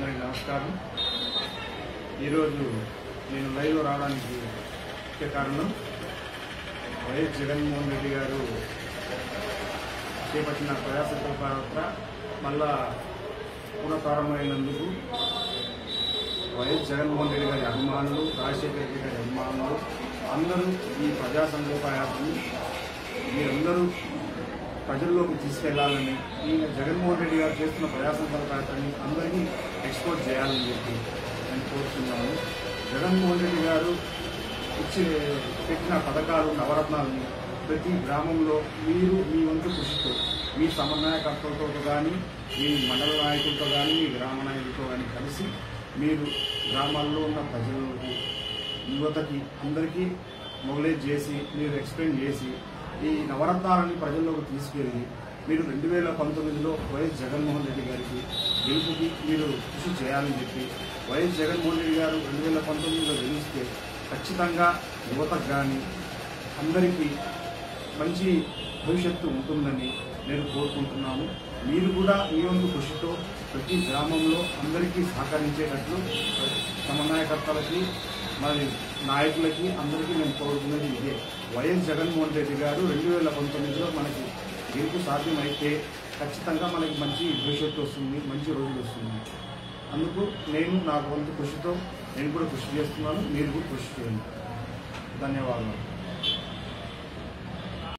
అందరికీ నమస్కారం. ఈరోజు నేను లైవ్లో రావడానికి ముఖ్య కారణం వైఎస్ జగన్మోహన్ రెడ్డి గారు చేపట్టిన ప్రజా పాత్ర మళ్ళా పునఃప్రారంభమైనందుకు వైఎస్ జగన్మోహన్ రెడ్డి గారి అభిమానులు రాజశేఖర రెడ్డి గారి అభిమానులు అందరూ ఈ ప్రజా సంకల్ప మీరందరూ ప్రజల్లోకి తీసుకెళ్ళాలని ఈయన జగన్మోహన్ రెడ్డి గారు చేస్తున్న ప్రజా సంకల్ప యాత్రని అందరినీ ఎక్స్పోర్ట్ చేయాలని చెప్పి నేను కోరుతున్నాను. జగన్మోహన్ రెడ్డి గారు ఇచ్చి పెట్టిన పథకాలు నవరత్నాలని ప్రతి గ్రామంలో మీరు మీ వంతు కృషితో మీ సమన్వయకర్తలతో కానీ మీ మండల నాయకులతో కానీ మీ గ్రామ నాయకులతో కానీ కలిసి మీరు గ్రామాల్లో ఉన్న ప్రజలకు యువతకి అందరికీ మొగలేజ్ చేసి మీరు ఎక్స్ప్లెయిన్ చేసి ఈ నవరత్నాలని ప్రజల్లోకి తీసుకెళ్ళి మీరు రెండు వేల పంతొమ్మిదిలో వైఎస్ జగన్మోహన్ రెడ్డి గారికి గెలుపుకి మీరు కృషి చేయాలని చెప్పి వైఎస్ జగన్మోహన్ రెడ్డి గారు రెండు వేల పంతొమ్మిదిలో గెలిస్తే ఖచ్చితంగా యువతకు కానీ అందరికీ మంచి భవిష్యత్తు ఉంటుందని నేను కోరుకుంటున్నాను. మీరు కూడా మీ వంతు కృషితో ప్రతి గ్రామంలో అందరికీ సహకరించేటట్లు సమన్వయకర్తలకి మరి నాయకులకి అందరికీ నేను కోరుకున్నది ఇదే. వైఎస్ జగన్మోహన్ రెడ్డి గారు రెండు వేల పంతొమ్మిదిలో మనకి గెలుపు సాధ్యమైతే ఖచ్చితంగా మనకి మంచి భవిష్యత్తు వస్తుంది మంచి రోజులు వస్తుంది. అందుకు నేను నా వంతు కృషితో నేను కూడా కృషి చేస్తున్నాను మీరు కూడా కృషి చేయండి. ధన్యవాదాలు.